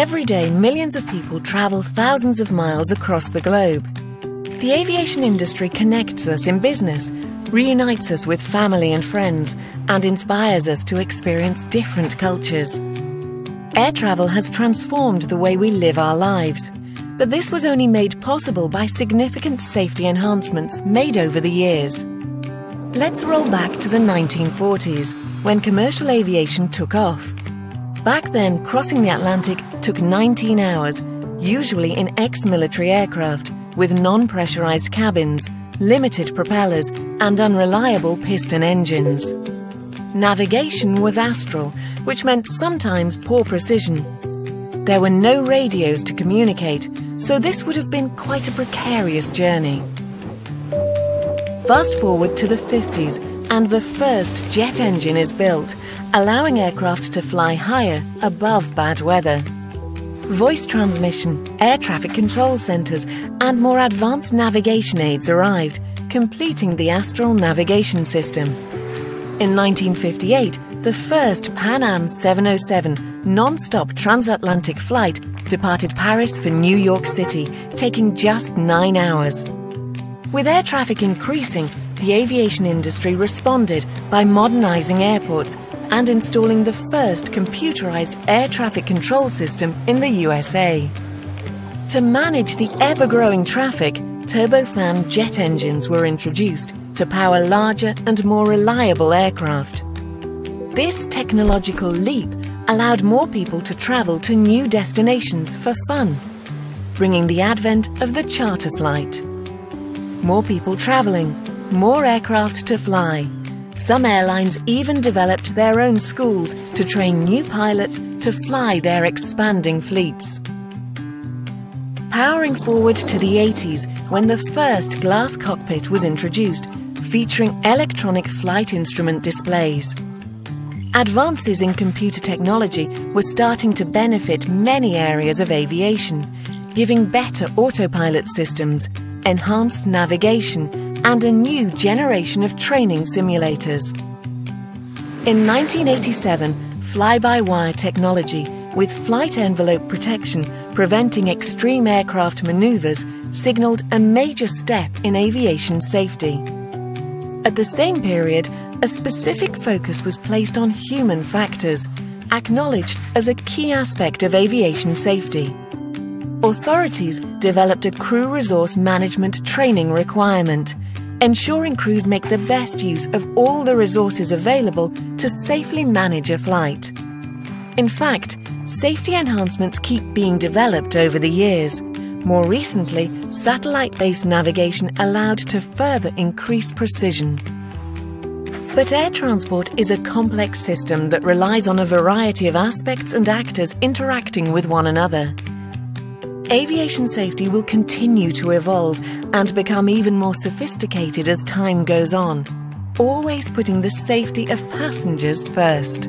Every day, millions of people travel thousands of miles across the globe. The aviation industry connects us in business, reunites us with family and friends, and inspires us to experience different cultures. Air travel has transformed the way we live our lives, but this was only made possible by significant safety enhancements made over the years. Let's roll back to the 1940s, when commercial aviation took off. Back then, crossing the Atlantic took 19 hours, usually in ex military aircraft, with non pressurized cabins, limited propellers, and unreliable piston engines. Navigation was astral, which meant sometimes poor precision. There were no radios to communicate, so this would have been quite a precarious journey. Fast forward to the 50s, and the first jet engine is built, allowing aircraft to fly higher above bad weather. Voice transmission, air traffic control centres, and more advanced navigation aids arrived, completing the Astral navigation system. In 1958, the first Pan Am 707 non stop transatlantic flight departed Paris for New York City, taking just nine hours. With air traffic increasing, the aviation industry responded by modernising airports and installing the first computerized air traffic control system in the USA. To manage the ever growing traffic, turbofan jet engines were introduced to power larger and more reliable aircraft. This technological leap allowed more people to travel to new destinations for fun, bringing the advent of the charter flight. More people travelling, more aircraft to fly some airlines even developed their own schools to train new pilots to fly their expanding fleets. Powering forward to the 80s when the first glass cockpit was introduced, featuring electronic flight instrument displays. Advances in computer technology were starting to benefit many areas of aviation, giving better autopilot systems, enhanced navigation, and a new generation of training simulators. In 1987, fly-by-wire technology with flight envelope protection preventing extreme aircraft maneuvers signaled a major step in aviation safety. At the same period, a specific focus was placed on human factors, acknowledged as a key aspect of aviation safety. Authorities developed a crew resource management training requirement ensuring crews make the best use of all the resources available to safely manage a flight. In fact, safety enhancements keep being developed over the years. More recently, satellite based navigation allowed to further increase precision. But air transport is a complex system that relies on a variety of aspects and actors interacting with one another aviation safety will continue to evolve and become even more sophisticated as time goes on, always putting the safety of passengers first.